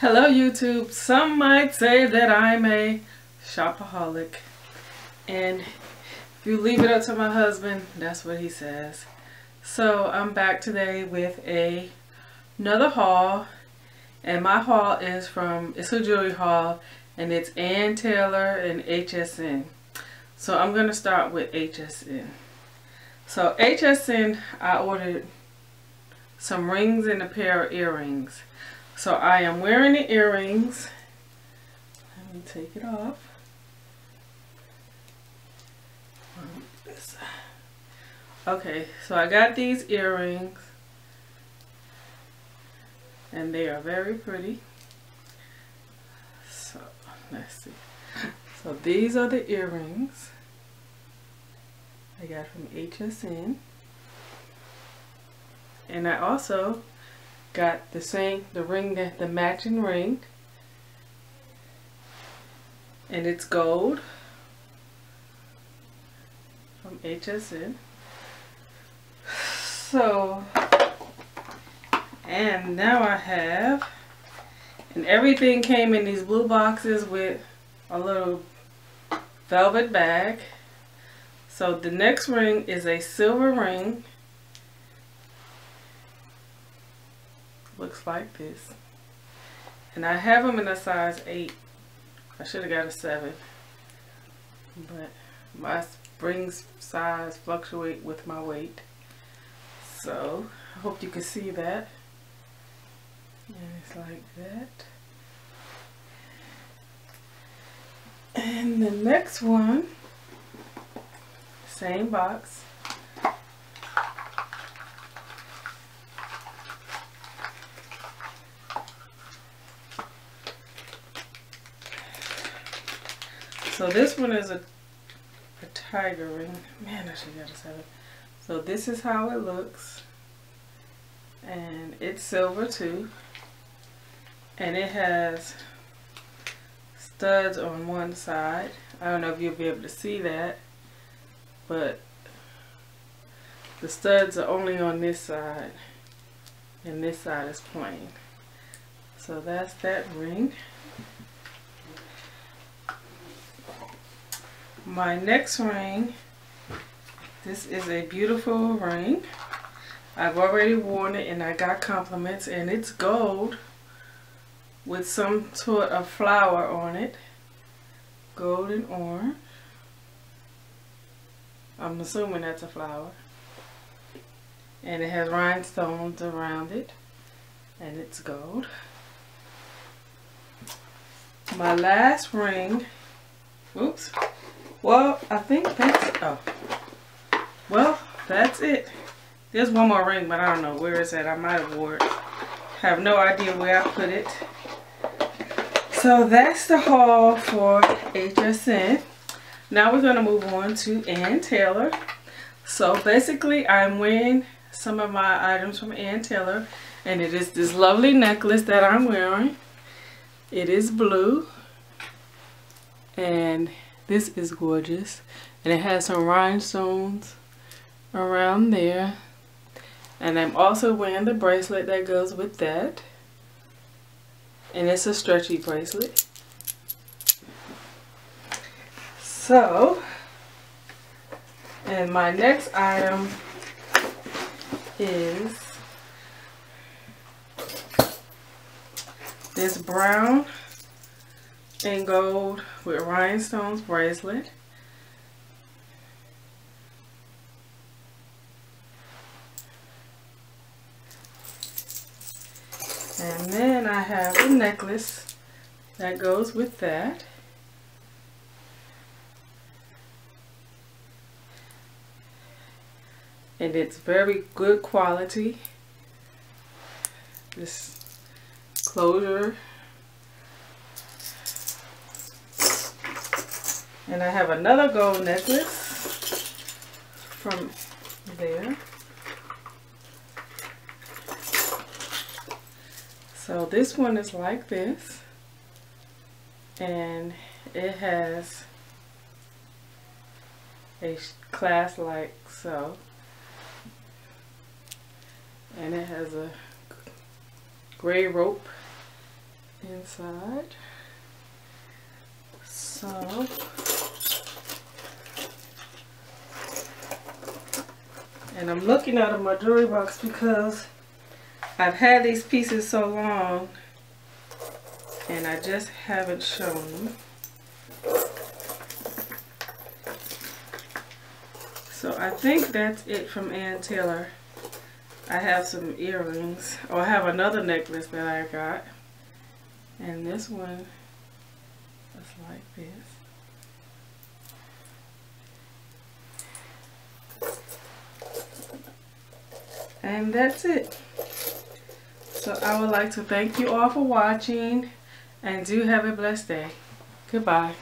Hello YouTube. Some might say that I'm a shopaholic. And if you leave it up to my husband, that's what he says. So I'm back today with a another haul. And my haul is from, it's a jewelry haul. And it's Ann Taylor and HSN. So I'm going to start with HSN. So HSN, I ordered some rings and a pair of earrings. So I am wearing the earrings. Let me take it off. Okay, so I got these earrings. And they are very pretty. So, let's see. So these are the earrings I got from HSN. And I also got the same, the ring, that the matching ring. And it's gold from HSN. So, and now I have, and everything came in these blue boxes with a little velvet bag. So the next ring is a silver ring looks like this. And I have them in a size 8. I should have got a 7. But my spring size fluctuate with my weight. So, I hope you can see that. And it's like that. And the next one, same box. So this one is a, a tiger ring. Man, I should get a seven. So this is how it looks. And it's silver too. And it has studs on one side. I don't know if you'll be able to see that. But the studs are only on this side. And this side is plain. So that's that ring. My next ring. This is a beautiful ring. I've already worn it and I got compliments and it's gold with some sort of flower on it. Gold and orange. I'm assuming that's a flower. And it has rhinestones around it and it's gold. My last ring oops well, I think that's, oh. Well, that's it. There's one more ring, but I don't know where it's at. I might have wore it. Have no idea where I put it. So that's the haul for HSN. Now we're going to move on to Ann Taylor. So basically I'm wearing some of my items from Ann Taylor. And it is this lovely necklace that I'm wearing. It is blue. And this is gorgeous. And it has some rhinestones around there. And I'm also wearing the bracelet that goes with that. And it's a stretchy bracelet. So, and my next item is this brown and gold with rhinestones bracelet. And then I have a necklace that goes with that. And it's very good quality. This closure And I have another gold necklace from there. So this one is like this. And it has a clasp like so. And it has a gray rope inside. So and I'm looking out of my jewelry box because I've had these pieces so long and I just haven't shown them. So I think that's it from Ann Taylor. I have some earrings. Oh, I have another necklace that I got. And this one is like this. And that's it. So I would like to thank you all for watching and do have a blessed day. Goodbye.